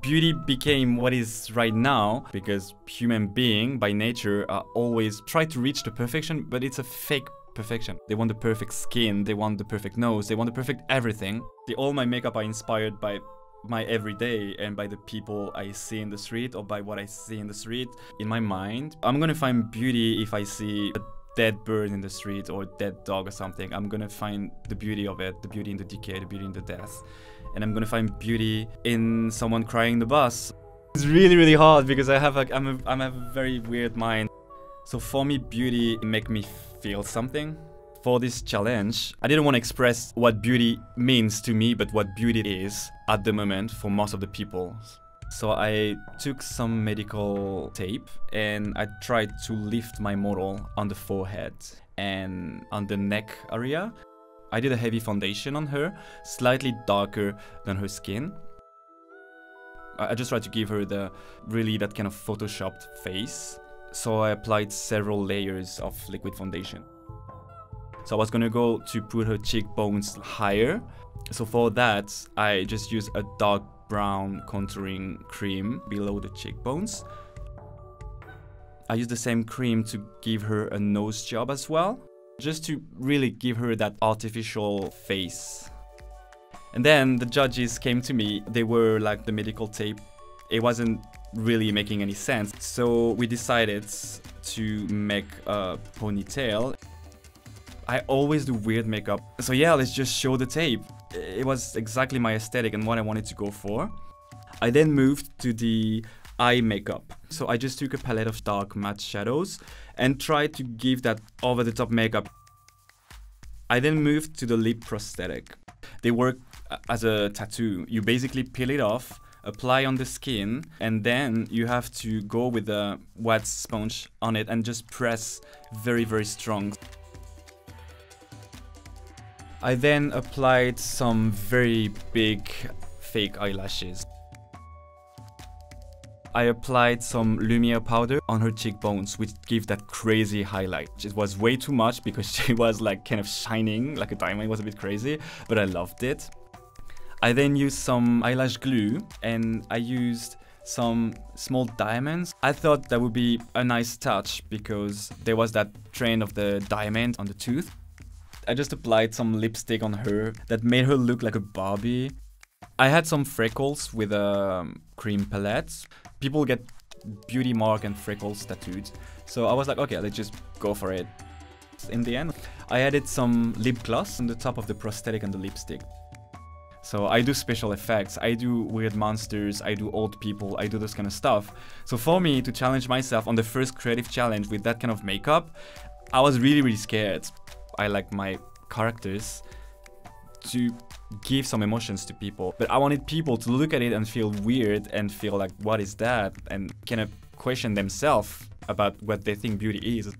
beauty became what is right now because human being by nature are always try to reach the perfection, but it's a fake perfection. They want the perfect skin, they want the perfect nose, they want the perfect everything. The, all my makeup are inspired by my everyday and by the people I see in the street or by what I see in the street in my mind. I'm gonna find beauty if I see dead bird in the street or dead dog or something. I'm gonna find the beauty of it, the beauty in the decay, the beauty in the death. And I'm gonna find beauty in someone crying the bus. It's really, really hard because I have a, I'm a, I'm a very weird mind. So for me, beauty make me feel something for this challenge, I didn't want to express what beauty means to me, but what beauty is at the moment for most of the people. So I took some medical tape and I tried to lift my model on the forehead and on the neck area. I did a heavy foundation on her, slightly darker than her skin. I just tried to give her the really that kind of photoshopped face. So I applied several layers of liquid foundation. So I was gonna go to put her cheekbones higher. So for that, I just used a dark brown contouring cream below the cheekbones. I used the same cream to give her a nose job as well, just to really give her that artificial face. And then the judges came to me, they were like the medical tape. It wasn't really making any sense. So we decided to make a ponytail. I always do weird makeup. So yeah, let's just show the tape. It was exactly my aesthetic and what I wanted to go for. I then moved to the eye makeup. So I just took a palette of dark matte shadows and tried to give that over the top makeup. I then moved to the lip prosthetic. They work uh, as a tattoo. You basically peel it off, apply on the skin, and then you have to go with a wet sponge on it and just press very, very strong. I then applied some very big fake eyelashes. I applied some Lumiere powder on her cheekbones, which gave that crazy highlight. It was way too much because she was like kind of shining like a diamond. It was a bit crazy, but I loved it. I then used some eyelash glue and I used some small diamonds. I thought that would be a nice touch because there was that trend of the diamond on the tooth. I just applied some lipstick on her that made her look like a Barbie. I had some freckles with a um, cream palette. People get beauty mark and freckles tattooed. So I was like, okay, let's just go for it. In the end, I added some lip gloss on the top of the prosthetic and the lipstick. So I do special effects, I do weird monsters, I do old people, I do this kind of stuff. So for me to challenge myself on the first creative challenge with that kind of makeup, I was really really scared. I like my characters to give some emotions to people. But I wanted people to look at it and feel weird and feel like, what is that? And kind of question themselves about what they think beauty is.